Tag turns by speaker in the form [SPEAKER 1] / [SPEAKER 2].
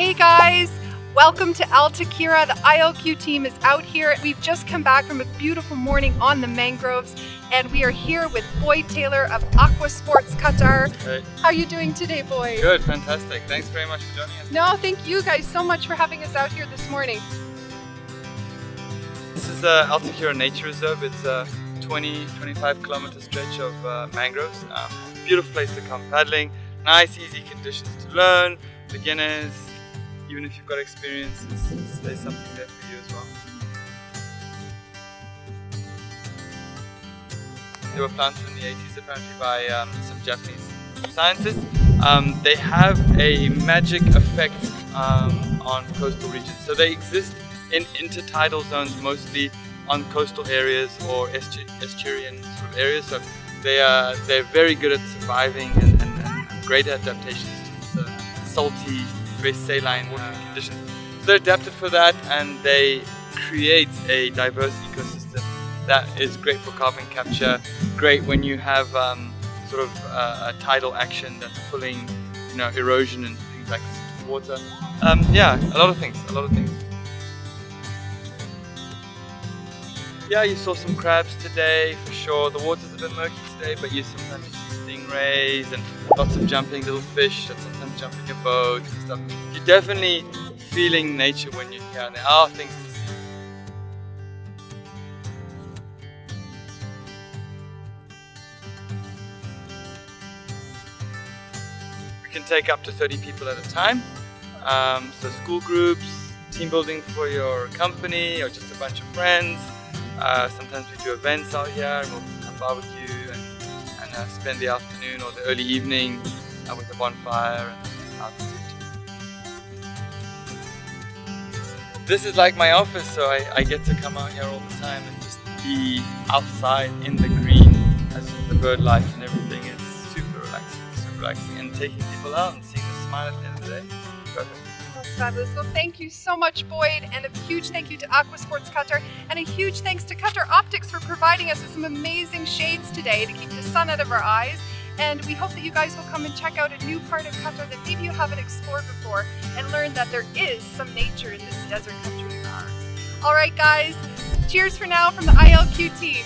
[SPEAKER 1] Hey guys, welcome to Al Thakira. The ILQ team is out here. We've just come back from a beautiful morning on the mangroves and we are here with Boyd Taylor of Aqua Sports Qatar.
[SPEAKER 2] Hey.
[SPEAKER 1] How are you doing today, Boyd?
[SPEAKER 2] Good, fantastic. Thanks very much for joining us.
[SPEAKER 1] No, thank you guys so much for having us out here this morning.
[SPEAKER 2] This is uh, Al Thakira Nature Reserve. It's a 20, 25 kilometer stretch of uh, mangroves. Um, beautiful place to come paddling. Nice, easy conditions to learn. Beginners, even if you've got experience, it's, it's, there's something there for you as well. They were planted in the 80s apparently by um, some Japanese scientists. Um, they have a magic effect um, on coastal regions. So they exist in intertidal zones mostly on coastal areas or estuarian sort of areas. So they are they're very good at surviving and, and, and great adaptations to uh, salty, very saline water conditions. So they're adapted for that and they create a diverse ecosystem that is great for carbon capture, great when you have um, sort of uh, a tidal action that's pulling you know erosion and things like water. Um, yeah, a lot of things, a lot of things. Yeah, you saw some crabs today for sure. The water's a bit murky today, but you sometimes see stingrays and lots of jumping little fish that sometimes jump in your boat and stuff. You're definitely feeling nature when you're here, and there are things to see. We can take up to 30 people at a time. Um, so school groups, team building for your company or just a bunch of friends. Uh, sometimes we do events out here we'll barbecue and, and uh, spend the afternoon or the early evening uh, with a bonfire and This is like my office, so I, I get to come out here all the time and just be outside in the green as the bird life and everything. It's super relaxing, super relaxing. And taking people out and seeing them smile at the end of the day, perfect.
[SPEAKER 1] Well, thank you so much, Boyd, and a huge thank you to Aqua Sports Qatar, and a huge thanks to Qatar Optics for providing us with some amazing shades today to keep the sun out of our eyes. And we hope that you guys will come and check out a new part of Qatar that maybe you haven't explored before and learn that there is some nature in this desert country of ours. All right, guys, cheers for now from the ILQ team.